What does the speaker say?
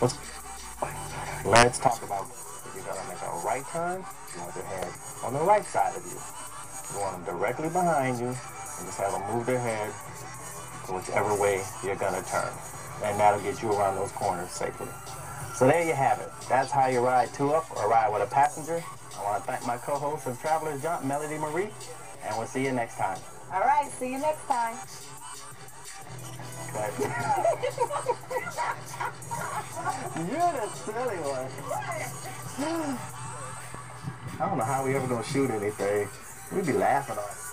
Let's, let's talk about if you're gonna make a right turn, you want your head on the right side of you. You want them directly behind you and just have them move their head to whichever way you're gonna turn. And that'll get you around those corners safely. So there you have it. That's how you ride two up or ride with a passenger. I want to thank my co-host of Travelers Jump, Melody Marie, and we'll see you next time. All right, see you next time. I don't know how we ever gonna shoot anything. We'd be laughing on it.